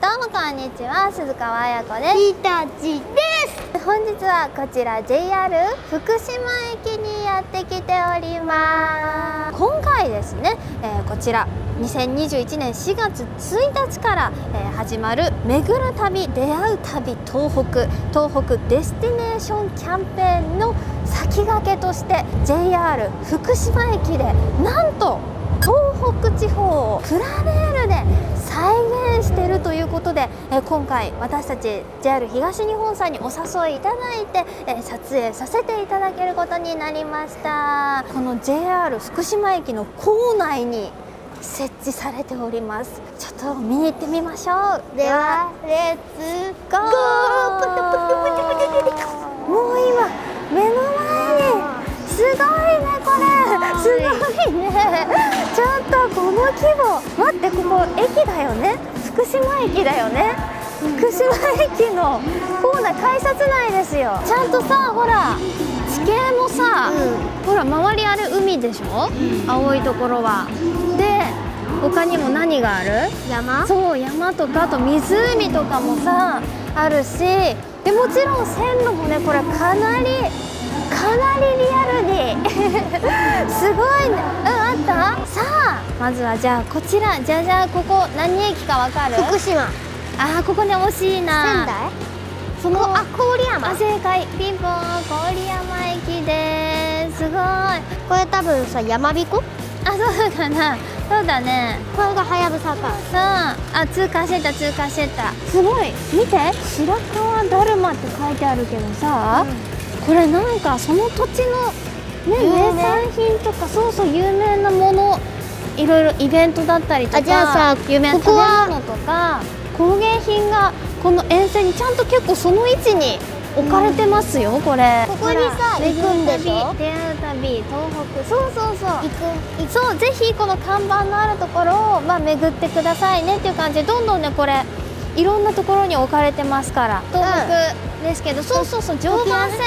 どうもこんにちは鈴川彩子です。イタチです。本日はこちら JR 福島駅にやってきております。今回ですね、えー、こちら2021年4月1日から、えー、始まる「巡る旅出会う旅東北」東北デスティネーションキャンペーンの先駆けとして JR 福島駅でなんと東北地方をプラレールで再現しているということで、え今回私たち JR 東日本さんにお誘いいただいて、え撮影させていただけることになりました。この JR 福島駅の構内に設置されております。ちょっと見に行ってみましょう。ではレッツゴー。もう今目の前にすごいねこれ。すごいね。ちょっとこの規模待ってここ駅だよね。福島駅だよね。福島駅の構内改札内ですよ。ちゃんとさほら地形もさ、うん、ほら周りある海でしょ、うん、青いところは。で他にも何がある？山？そう山とかあと湖とかもさあるし。でもちろん線路もねこれかなりかなりリアルに すごいね。うんあった？さあまずはじゃあこちら。じゃじゃあここ何駅かわかる？福島。あここね惜しいな。仙台？そのあ郡山？あ正解。ピンポン郡山駅です。ごい。これ多分さ山彦？あそうだな。そうだね。これがはやぶさか。さああ通過してた通過してた。すごい。見て。白川だるまって書いてあるけどさ、うん、これなんかその土地のね名。産品とかそうそう有名なものいろいろイベントだったりとかじゃあさ有名な食べ物とか工芸品がこの沿線にちゃんと結構その位置に置かれてますよ、うん、これ。ここにさ行くんでしょ？出会う旅東北。そうそうそう。行く。そうぜひこの看板のあるところをまあ巡ってくださいねっていう感じでどんどんねこれいろんなところに置かれてますから。東北ですけど、うん、そうそうそう常磐線。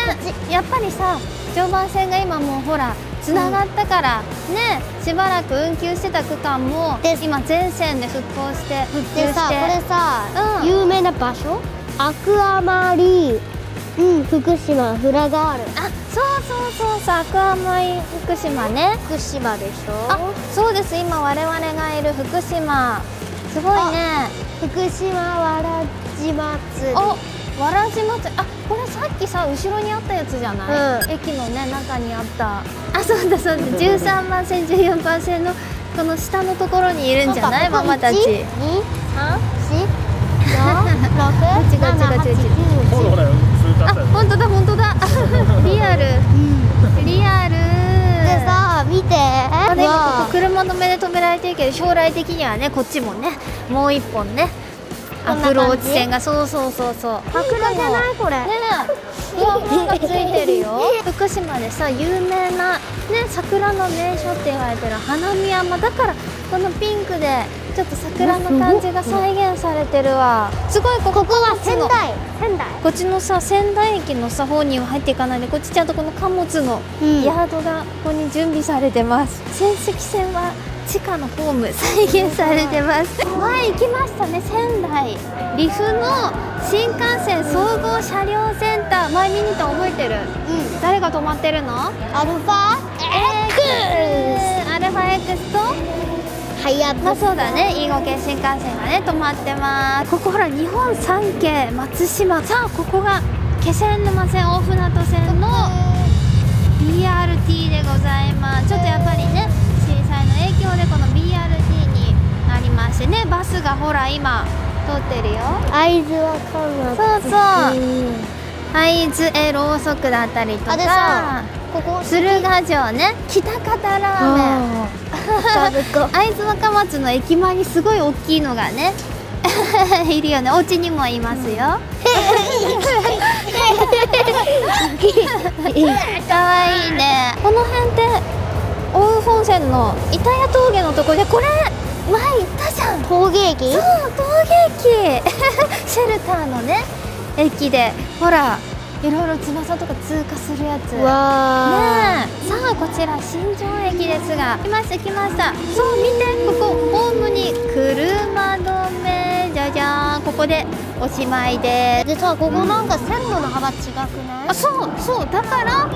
やっぱりさ常磐線が今もうほらつながったから、うん、ねしばらく運休してた区間も今全線で復興して復旧して。さこれさ、うん、有名な場所？アクアマリーうん福島フラガール。あそうそうそうそうアクアマリ福島ね。福島でしょ？あそうです。今我々がいる福島。すごいね。福島わらじ祭り。おわらじ祭り。あこれさっきさ後ろにあったやつじゃない、うん、駅のね中にあった。あそうだそうだ。13番線14番線のこの下のところにいるんじゃない？ママたち。2 3 4 6 7 8 9 10あ本当だ本当だ。リアル、リアル。でさ見て。あ。でここ車の目で止められてるけど将来的にはねこっちもねもう一本ねアプローチ線がそうそうそうそう。桜じゃない？これ。ねふわふわがついてるよ。福島でさ有名なね桜の名所って言われてる花見山だからこのピンクでちょっと桜の感じが再現されてるわ。すごいこここは仙台。仙台。こっちのさ仙台駅のさ方には入っていかないでこっちちゃんとこの貨物のヤードがここに準備されてます、うん、仙石線は地下のホーム再現されてます。前行きましたね仙台。リフの新幹線総合車両センター。前見に行った覚えてる？うん。誰が止まってるの？アルファ？X アルファ X と？はやまあそうだね。飯後系新幹線がね止まってます。ここほら日本三景松島。さあここが気仙沼線大船渡線の BRT でございます。ちょっとやっぱりね震災の影響でこの BRT になりましてねバスがほら今通ってるよ。会津若松そうそう。会津へろうそくだったりとか。ここ。駿河城ね。北方ラーメン。会津 若松の駅前にすごい大きいのがね。いるよね。お家にもいますよ。かわいいね。この辺って奥羽本線の板谷峠のとこでこれ前行ったじゃん。峠駅？そう峠駅。シェルターのね駅でほらいろいろ翼とか通過するやつ。わねさあこちら新庄駅ですが来ました来ました。そう見てここホームに車止め。じゃじゃーんここでおしまいです。でさここなんか線路の幅違くない？あそうそうだから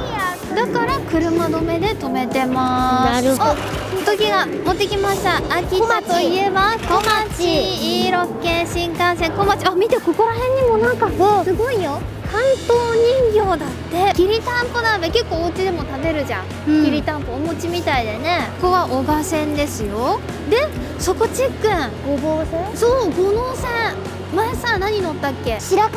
だから車止めで止めてます。なるほど。お時が持ってきました。秋田といえば小町。E 六系新幹線。小町。あ見てここら辺にもなんかすごいよ関東人形だって。きりたんぽ鍋。結構お家でも食べるじゃん、うん。きりたんぽお餅みたいでね。ここは小賀線ですよ。でそこちっくん。ごぼう線？そう五能線。前さ何乗ったっけ？白神。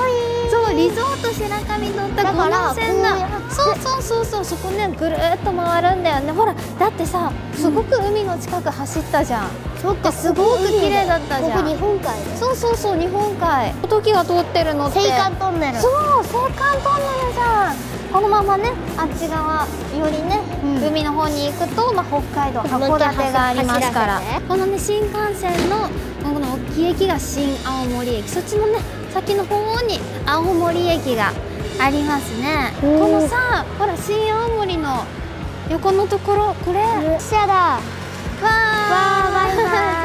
そうリゾート白神乗った五能線だ。そうそうそうそう。そこねぐるーっと回るんだよね。ほらだってさすごく海の近く走ったじゃん、そっかすごく綺麗だったじゃん。ここ日本海そうそうそう日本海。時が通ってるのって青函トンネル。そう青函トンネルじゃん。このままねあっち側よりね、うん。海の方に行くと、まあ、北海道函館がありますから。このね新幹線のこの大きい駅が新青森駅。そっちのね先の方に青森駅がありますね。このさほら新青森の横のところこれ。わ列車だわーバイバイ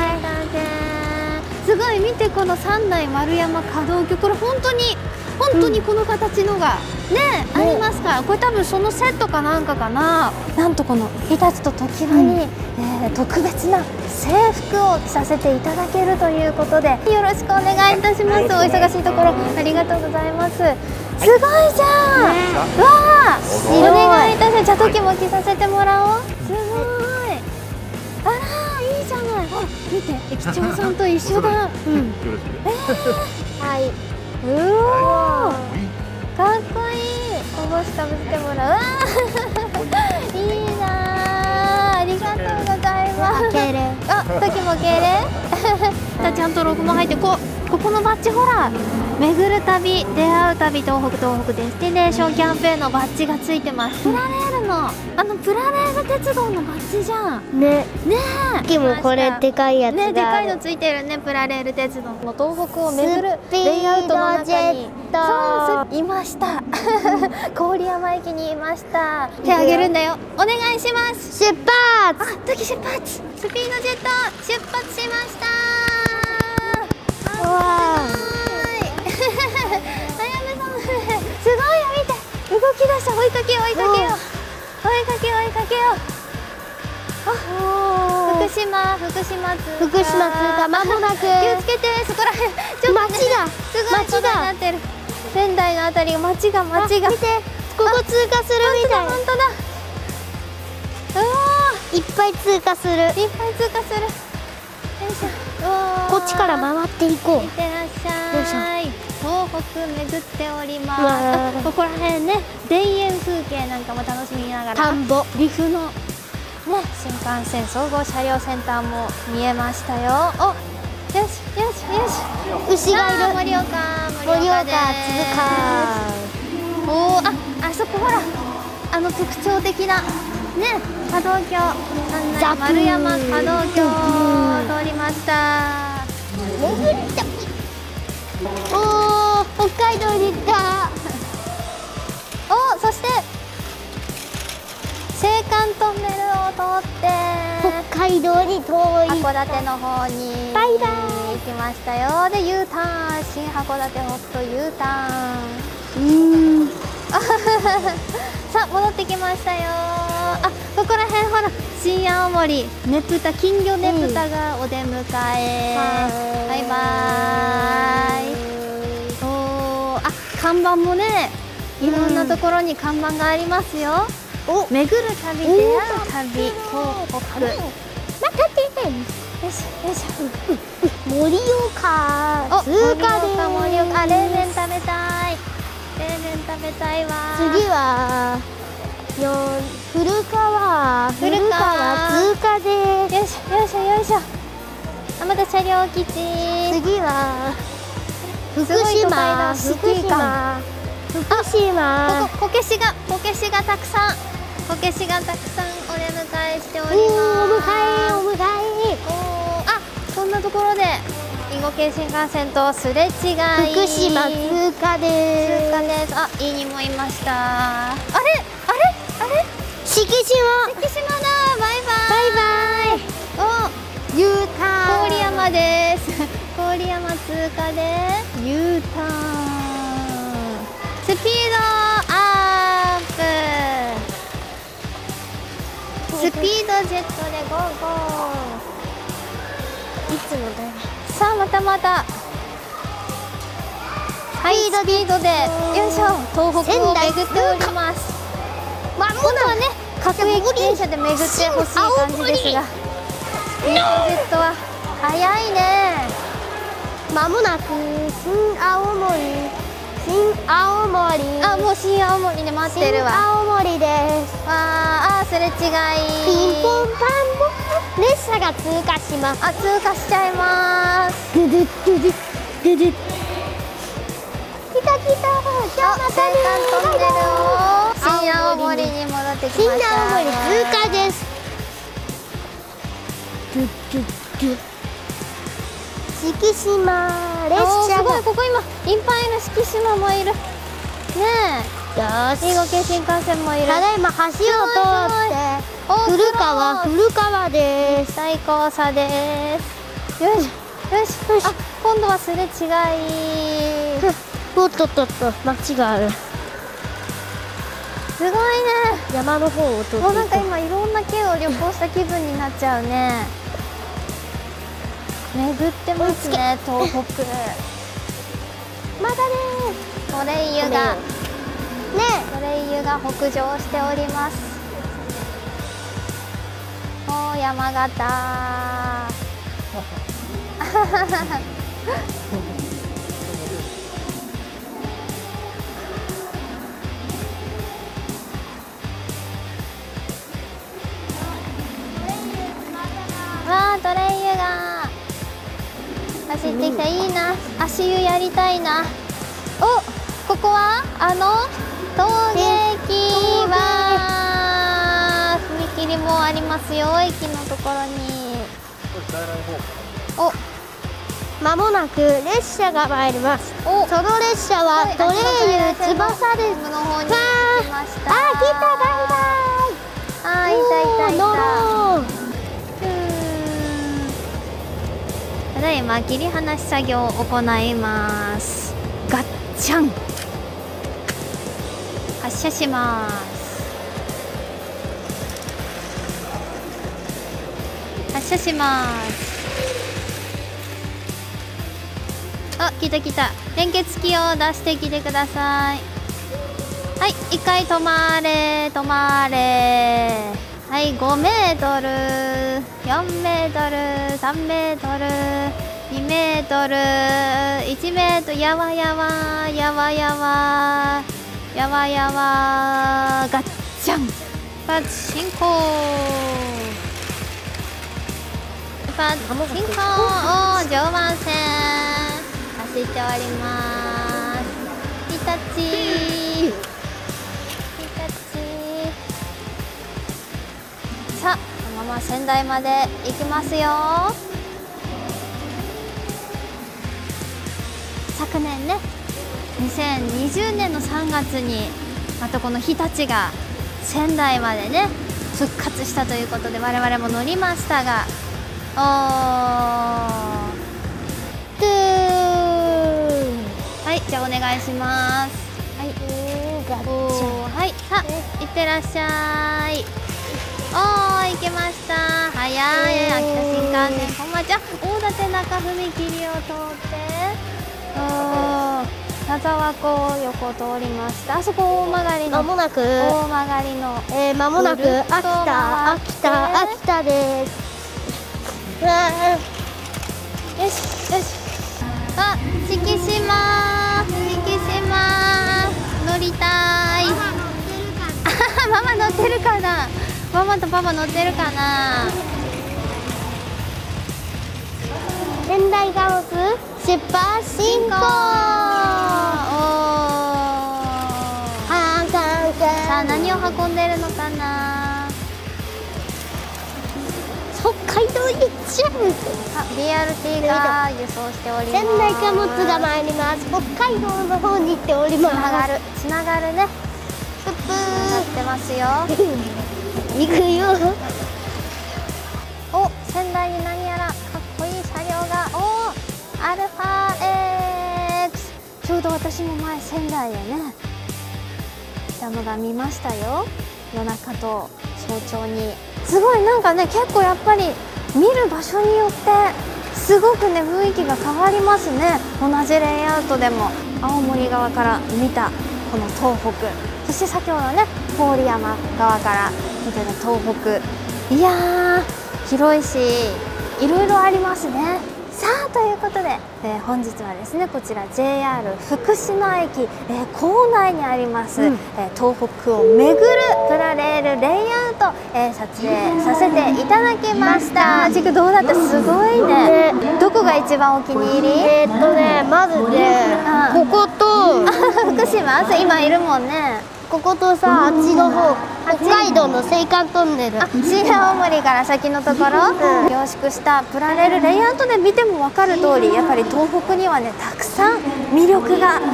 すごい見てこの三代丸山可動橋これ本当に本当にこの形のが、ねありますからこれ多分そのセットかなんかかななんとこの日立と常盤に、えー特別な制服を着させていただけるということでよろしくお願いいたしますお忙しいところありがとうございますすごいじゃん、わあお願いいたしますじゃあ時も着させてもらおう見て駅長さんと一緒だ。うん。はい、うおー。かっこいい。お帽子かぶってもらう。いい。なあありがとうございます。ける。あ、時も敬礼 じゃあちゃんとロゴも入ってこここのバッジほら巡る旅出会う旅東北東北デスティネーションキャンペーンのバッジがついてます。プラレールのあのプラレール鉄道のバッジじゃん。ね。ねえ。でもこれでかいやつねでかいのついてるねプラレール鉄道の東北を巡るレイアウトの中にそういました。郡山駅にいました。手あげるんだよ。お願いします。出あ発時出発。スピードジェット出発しました追いかけよう追いかけよう追いかけよう追いかけようお福島福島通過福島通過間もなく気をつけて。そこら辺ちょっと、ね、町だすごい町だことになって。る仙台のあたり町が町が見て。ここ通過するみたい本当だうわいっぱい通過するいっぱい通過するこっちから回っていこいってらっしゃい。東北巡っております。ここら辺ね田園風景なんかも楽しみながら。う田んぼ。岐阜のね新幹線総合車両センターも見えましたよ。およしよしよし。牛がいる。盛岡盛岡です。通おーああそこほらあの特徴的なね可動橋丸山可動橋通りました。過巡り旅おー北海道に行った。おそして青函トンネルを通って北海道に遠い。函館の方にバイバイ。行きましたよ。で U ターン新函館ホット U ターン。うん。さあ戻ってきましたよあここら辺ほら新青森ねぷた金魚ねぷたがお出迎え、バイバイ。おーあ看板もねいろんなところに看板がありますよ、お巡る旅出会う旅。東北よ待って。しよいし盛岡。ょお盛岡盛岡。あ冷麺食べたい。冷麺食べたいわ。次はよ古川古古川川通過でよいしょよいしょよいしょ。あまた車両基地次は福すごい都会島福島。福島。こここけしがこけしがたくさん。こけしがたくさんお出迎えしておおります。迎えお迎え。あこんなところで囲碁系新幹線とすれ違い。福島通過で通過です。あいいにもいました。あれ？敷島福島だ。バイバイ。バイバイ。お U ターン。郡山です。郡 郡山通過で。U ターン。スピードアップ。スピードジェットでゴーゴいつもだよ。ーさあまたまた。はいスピードで。よいしょ。東北を巡っております。ま今度はね各駅停車で巡ってほしい感じですがスピードジェットは速いね。まもなく新青森。新青森。あもう新青森で待ってるわ。新青森です。わああすれ違い。ピンポンパンポン列車が通過します。あ通過しちゃいます。ドゥドゥドゥドゥドゥドゥ来た来た。あ青函トンネルを新青森に戻ってきました森通過です。ドゥドゥドゥ四季島列車が。すごいここ今いっぱいいる四季島もいる。ねよえ新五系新幹線もいる。ただいま橋を通って古川古川です。最高差です。よいしょよいしょあ今度はすれ違い。おっとっとっと町があるすごいね。山の方を通っていもうなんかく今いろんな県を旅行した気分になっちゃうね。巡ってますね東北。まだね。ソレイユが。ね。ソレイユが北上しております。おー山形 走ってきたいいな足湯やりたいなおここはあの陶芸機は踏切もありますよ駅のところにおまもなく列車が参りますその列車はトレイユ翼ですの方にわ行きましたあ来たただいま切り離し作業を行います。ガッチャン。発射します。発射します。あ来た来た。連結機を出してきてください。はい一回止まれ止まれ。はい5メートル。4メートル。3メートル。2メートル。1メートル。やわやわ。やわやわ。やわやわ。ガッチャン。パチンコパチンコおー常磐線。走っておりますまま仙台まで行きますよ。昨年ね2020年の3月にまたこの日立が仙台までね復活したということで我々も乗りましたが。おートゥーはいじゃあお願いします。はいはいさあいってらっしゃいおー行けました。早い。秋田新幹線。こんばんちは大館中踏切を通っておー田沢湖横通りました。あそこ大曲りのまもなく。大曲がりのえー、間もなく秋田秋田秋田です。うわーよしよし。あ四季島四季島。乗りたい。ママ乗ってるかなママとパパ乗ってるかな？仙台貨物出発進行。さあ何を運んでるのかな？北海道行っちゃうあ BRT が輸送しております。仙台貨物が参ります。北海道の方に行っております。つながる。つながるね。プップなってますよ。ー 行くよ。お仙台に何やらかっこいい車両が。おアルファちょうど私も前仙台でね。来たのが見ましたよ。夜中と早朝に。すごいなんかね結構やっぱり見る場所によってすごくね雰囲気が変わりますね。同じレイアウトでも。青森側から見たこの東北。そして先ほどね郡山側から見てた東北。いやー広いしいろいろありますね。さあということで、えー、本日はですねこちら JR 福島駅、えー、構内にあります、うん、えー、東北を巡るプラレールレイアウト、え撮影させていただきました。軸どうだった？すごいね、ね、どこが一番お気に入り？えっとねまずね、うん、ここと福島？今いるもんねこことさあっちの方北海道の青函トンネル。新青森から先のところ、うん、凝縮したプラレールレイアウトで見ても分かる通りやっぱり東北にはねたくさん魅力がね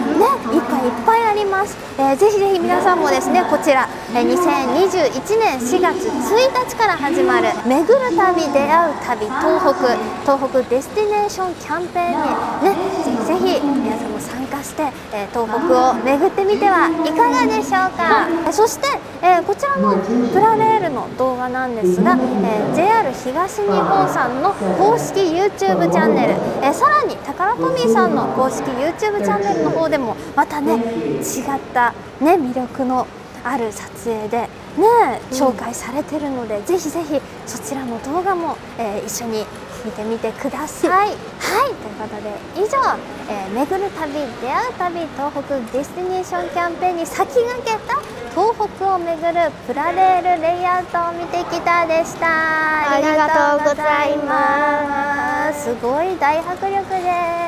いっぱいいっぱいあります、えー、ぜひぜひ皆さんもですねこちら、えー、2021年4月1日から始まる「巡る旅出会う旅東北東北デスティネーションキャンペーン」にねぜひぜひ皆さんも参加して、えー、東北を巡ってみてはいかがでしょうか。そして、えー、こちらのプラレールの動画なんですが、えー、JR 東日本さんの公式 YouTube チャンネル、えー、さらにタカラトミーさんの公式 YouTube チャンネルの方でもまたね違った、ね、魅力のある撮影でね紹介されてるので、うん、ぜひぜひそちらの動画も、えー、一緒に見てみてください。はい。ということで以上、えー、巡る旅出会う旅東北ディスティネーションキャンペーンに先駆けた東北を巡るプラレールレイアウトを見てきたでした。ありがとうございます。すごい大迫力です